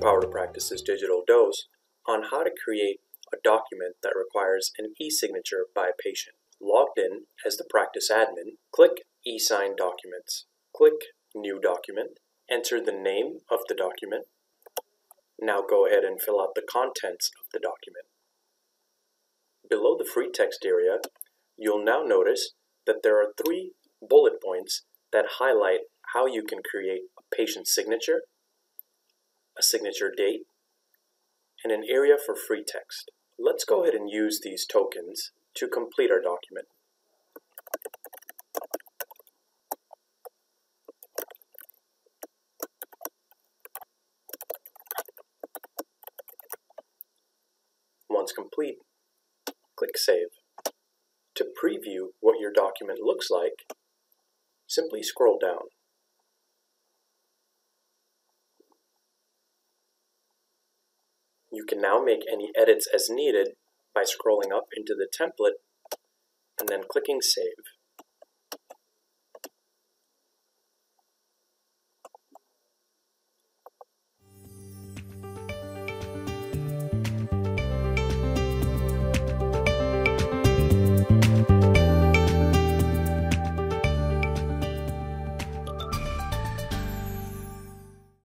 Power2Practice's digital dose on how to create a document that requires an e-signature by a patient. Logged in as the practice admin, click e-sign documents. Click new document, enter the name of the document. Now go ahead and fill out the contents of the document. Below the free text area, you'll now notice that there are three bullet points that highlight how you can create a patient signature, a signature date, and an area for free text. Let's go ahead and use these tokens to complete our document. Once complete, click Save. To preview what your document looks like, simply scroll down. You can now make any edits as needed by scrolling up into the template and then clicking Save.